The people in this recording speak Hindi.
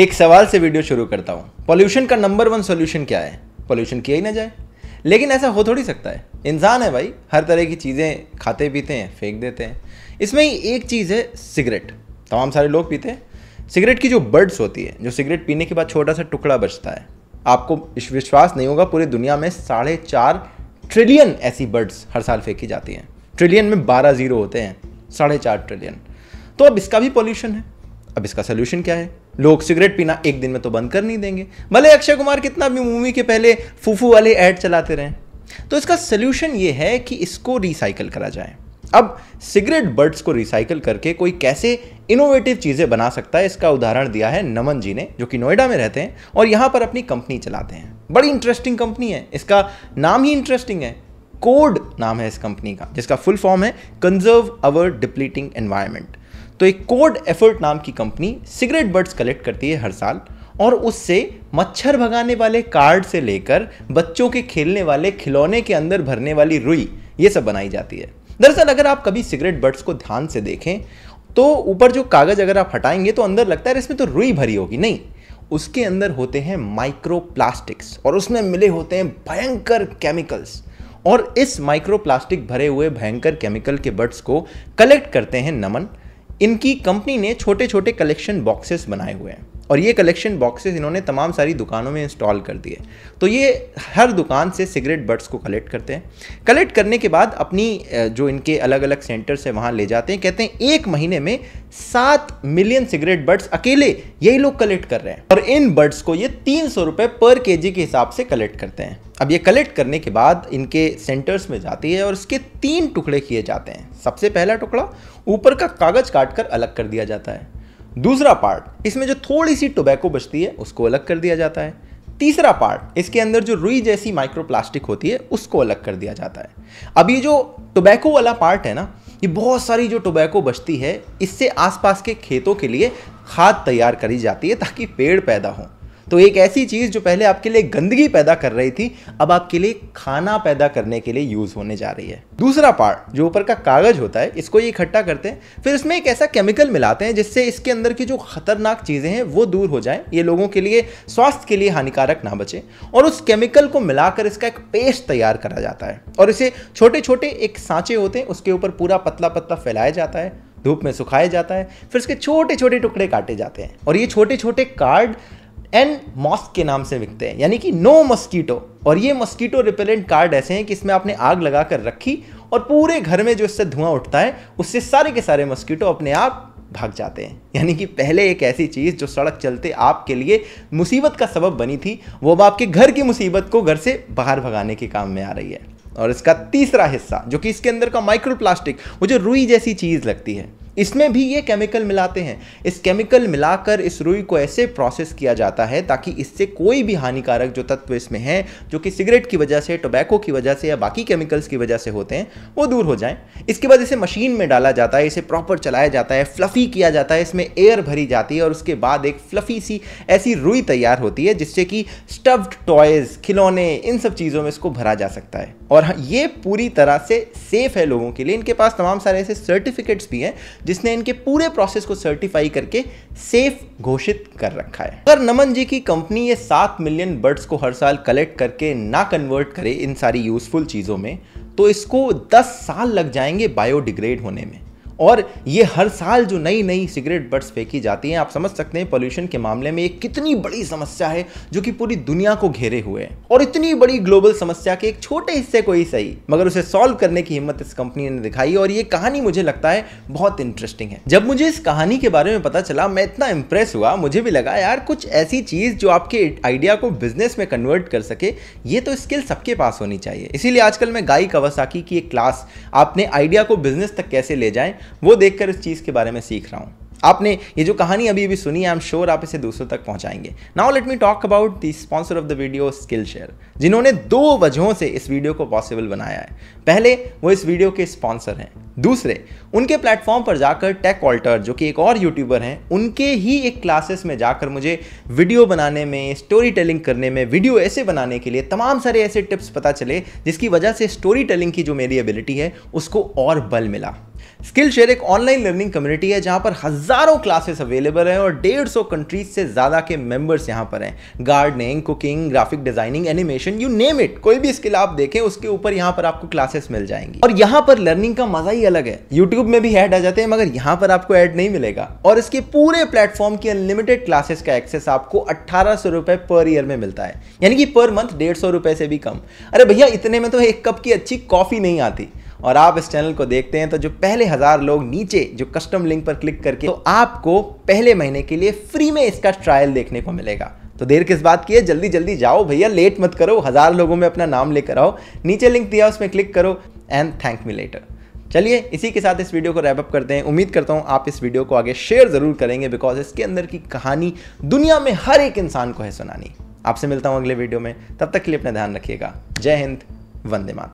एक सवाल से वीडियो शुरू करता हूँ। पॉल्यूशन का नंबर वन सॉल्यूशन क्या है? पॉल्यूशन किया ही ना जाए। लेकिन ऐसा हो थोड़ी सकता है। इंसान है भाई, हर तरह की चीज़ें खाते पीते हैं, फेंक देते हैं। इसमें ही एक चीज़ है सिगरेट तमाम सारे लोग पीते हैं। सिगरेट की जो बर्ड्स होती है, जो सिगरेट पीने के बाद छोटा सा टुकड़ा बचता है। आपको विश्वास नहीं होगा, पूरी दुनिया में साढ़े चार ट्रिलियन ऐसी बर्ड्स हर साल फेंकी जाती हैं। ट्रिलियन में बारह ज़ीरो होते हैं। साढ़े चार ट्रिलियन तो अब इसका भी पॉल्यूशन है। अब इसका सोल्यूशन क्या है? लोग सिगरेट पीना एक दिन में तो बंद कर नहीं देंगे। भले अक्षय कुमार कितना भी मूवी के पहले फूफू वाले ऐड चलाते रहे। तो इसका सोल्यूशन ये है कि इसको रिसाइकल करा जाए। अब सिगरेट बर्ड्स को रिसाइकल करके कोई कैसे इनोवेटिव चीज़ें बना सकता है, इसका उदाहरण दिया है नमन जी ने, जो कि नोएडा में रहते हैं और यहाँ पर अपनी कंपनी चलाते हैं। बड़ी इंटरेस्टिंग कंपनी है। इसका नाम ही इंटरेस्टिंग है। कोड नाम है इस कंपनी का, जिसका फुल फॉर्म है कंजर्व अवर डिप्लीटिंग एनवायरमेंट तो एक कोड एफर्ट नाम की कंपनी सिगरेट बर्ड्स कलेक्ट करती है हर साल, और उससे मच्छर भगाने वाले कार्ड से लेकर बच्चों के खेलने वाले खिलौने के अंदर भरने वाली रुई, ये सब बनाई जाती है। दरअसल अगर आप कभी सिगरेट बर्ड्स को ध्यान से देखें तो ऊपर जो कागज़ अगर आप हटाएँगे तो अंदर लगता है इसमें तो रुई भरी होगी। नहीं, उसके अंदर होते हैं माइक्रो प्लास्टिक्स और उसमें मिले होते हैं भयंकर केमिकल्स और इस माइक्रो प्लास्टिक भरे हुए भयंकर केमिकल के बर्ड्स को कलेक्ट करते हैं नमन। इनकी कंपनी ने छोटे छोटे कलेक्शन बॉक्सेस बनाए हुए हैं। और ये कलेक्शन बॉक्सेस इन्होंने तमाम सारी दुकानों में इंस्टॉल कर दिए। तो ये हर दुकान से सिगरेट बर्ड्स को कलेक्ट करते हैं। कलेक्ट करने के बाद अपनी जो इनके अलग अलग सेंटर्स है, वहाँ ले जाते हैं। कहते हैं, एक महीने में सात मिलियन सिगरेट बर्ड्स अकेले यही लोग कलेक्ट कर रहे हैं। और इन बर्ड्स को ये तीन सौ रुपये पर के जी के हिसाब से कलेक्ट करते हैं। अब ये कलेक्ट करने के बाद इनके सेंटर्स में जाती है और इसके तीन टुकड़े किए जाते हैं। सबसे पहला टुकड़ा, ऊपर का कागज़ काटकर अलग कर दिया जाता है। दूसरा पार्ट इसमें जो थोड़ी सी टोबैको बचती है, उसको अलग कर दिया जाता है। तीसरा पार्ट इसके अंदर जो रुई जैसी माइक्रोप्लास्टिक होती है, उसको अलग कर दिया जाता है। अब ये जो टोबैको वाला पार्ट है ना, ये बहुत सारी जो टोबैको बचती है, इससे आसपास के खेतों के लिए खाद तैयार करी जाती है ताकि पेड़ पैदा हों। तो एक ऐसी चीज़ जो पहले आपके लिए गंदगी पैदा कर रही थी, अब आपके लिए खाना पैदा करने के लिए यूज़ होने जा रही है। दूसरा पार्ट जो ऊपर का कागज़ होता है, इसको ये इकट्ठा करते हैं, फिर इसमें एक ऐसा केमिकल मिलाते हैं, जिससे इसके अंदर की जो खतरनाक चीज़ें हैं, वो दूर हो जाए, ये लोगों के लिए, स्वास्थ्य के लिए हानिकारक ना बचे, और उस केमिकल को मिलाकर इसका एक पेस्ट तैयार करा जाता है, और इसे छोटे छोटे एक सांचे होते हैं, उसके ऊपर पूरा पतला पतला फैलाया जाता है, धूप में सुखाया जाता है, फिर इसके छोटे छोटे टुकड़े काटे जाते हैं, और ये छोटे छोटे कार्ड एन मॉस्क के नाम से बिकते हैं। यानी कि नो मस्कीटो और ये मस्कीटो रिपेलेंट कार्ड ऐसे हैं कि इसमें आपने आग लगा कर रखी और पूरे घर में जो इससे धुआँ उठता है, उससे सारे के सारे मस्कीटो अपने आप भाग जाते हैं। यानी कि पहले एक ऐसी चीज़ जो सड़क चलते आपके लिए मुसीबत का सबब बनी थी, वो अब आपके घर की मुसीबत को घर से बाहर भगाने के काम में आ रही है। और इसका तीसरा हिस्सा, जो कि इसके अंदर का माइक्रो प्लास्टिक वो जो रुई जैसी चीज़ लगती है इसमें भी ये केमिकल मिलाते हैं। इस केमिकल मिलाकर इस रुई को ऐसे प्रोसेस किया जाता है ताकि इससे कोई भी हानिकारक जो तत्व इसमें हैं, जो कि सिगरेट की वजह से टोबैको की वजह से या बाकी केमिकल्स की वजह से होते हैं, वो दूर हो जाएँ। इसके बाद इसे मशीन में डाला जाता है, इसे प्रॉपर चलाया जाता है फ्लफ़ी किया जाता है, इसमें एयर भरी जाती है और उसके बाद एक फ्लफ़ी सी ऐसी रुई तैयार होती है जिससे कि स्टफ्ड टॉयज़ खिलौने, इन सब चीज़ों में इसको भरा जा सकता है। और हाँ, ये पूरी तरह से सेफ़ है लोगों के लिए। इनके पास तमाम सारे ऐसे सर्टिफिकेट्स भी हैं जिसने इनके पूरे प्रोसेस को सर्टिफाई करके सेफ़ घोषित कर रखा है। अगर नमन जी की कंपनी ये सात मिलियन बर्ड्स को हर साल कलेक्ट करके ना कन्वर्ट करे इन सारी यूजफुल चीज़ों में तो इसको 10 साल लग जाएँगे बायोडिग्रेड होने में। और ये हर साल जो नई नई सिगरेट बर्ड्स फेंकी जाती हैं आप समझ सकते हैं पोल्यूशन के मामले में एक कितनी बड़ी समस्या है जो कि पूरी दुनिया को घेरे हुए है। और इतनी बड़ी ग्लोबल समस्या के एक छोटे हिस्से को ही सही, मगर उसे सॉल्व करने की हिम्मत इस कंपनी ने दिखाई और ये कहानी मुझे लगता है बहुत इंटरेस्टिंग है। जब मुझे इस कहानी के बारे में पता चला, मैं इतना इंप्रेस हुआ, मुझे भी लगा, यार, कुछ ऐसी चीज़ जो आपके आइडिया को बिज़नेस में कन्वर्ट कर सके, ये तो स्किल सबके पास होनी चाहिए। इसीलिए आजकल मैं गाई कवासाकी की एक क्लास आपने आइडिया को बिज़नेस तक कैसे ले जाएँ, वो देखकर इस चीज़ के बारे में सीख रहा हूँ। आपने ये जो कहानी अभी अभी सुनी आई एम श्योर आप इसे दूसरों तक पहुंचाएँगे। Now let me talk about the sponsor of the video Skillshare जिन्होंने दो वजहों से इस वीडियो को पॉसिबल बनाया है। पहले, वो इस वीडियो के स्पॉन्सर हैं। दूसरे, उनके प्लेटफॉर्म पर जाकर टेक ऑल्टर जो कि एक और यूट्यूबर हैं, उनके ही एक क्लासेस में जाकर मुझे वीडियो बनाने में स्टोरी टेलिंग करने में वीडियो ऐसे बनाने के लिए तमाम सारे ऐसे टिप्स पता चले, जिसकी वजह से स्टोरी टेलिंग की जो मेरी एबिलिटी है, उसको और बल मिला। स्किल शेयर एक ऑनलाइन लर्निंग कम्युनिटी है, जहाँ पर हज़ारों क्लासेस अवेलेबल हैं और डेढ़ सौ कंट्रीज़ से ज़्यादा के मेंबर्स यहाँ पर हैं। Gardening cooking graphic designing animation you name it कोई भी स्किल आप देखें, उसके ऊपर यहाँ पर आपको क्लासेस मिल जाएँगी। और यहाँ पर लर्निंग का मज़ा ही अलग है। यूट्यूब में भी ऐड आ जाते हैं, मगर यहाँ पर आपको ऐड नहीं मिलेगा। और इसके पूरे प्लेटफॉर्म की अनलिमिटेड क्लासेस का एक्सेस आपको अट्ठारह सौ रुपए पर ईयर में मिलता है। यानी कि पर मंथ डेढ़ सौ रुपए से भी कम। अरे भैया, इतने में तो एक कप की अच्छी कॉफ़ी नहीं आती। और आप इस चैनल को देखते हैं तो जो पहले हज़ार लोग नीचे जो कस्टम लिंक पर क्लिक करके तो आपको पहले महीने के लिए फ्री में इसका ट्रायल देखने को मिलेगा। तो देर किस बात की है? जल्दी जल्दी जाओ भैया लेट मत करो, हज़ार लोगों में अपना नाम लेकर आओ, नीचे लिंक दिया, उसमें क्लिक करो एंड थैंक मी लेटर चलिए, इसी के साथ इस वीडियो को रैप अप करते हैं। उम्मीद करता हूँ आप इस वीडियो को आगे शेयर ज़रूर करेंगे बिकॉज़ इसके अंदर की कहानी दुनिया में हर एक इंसान को है सुनानी। आपसे मिलता हूँ अगले वीडियो में। तब तक के लिए अपना ध्यान रखिएगा। जय हिंद, वंदे मात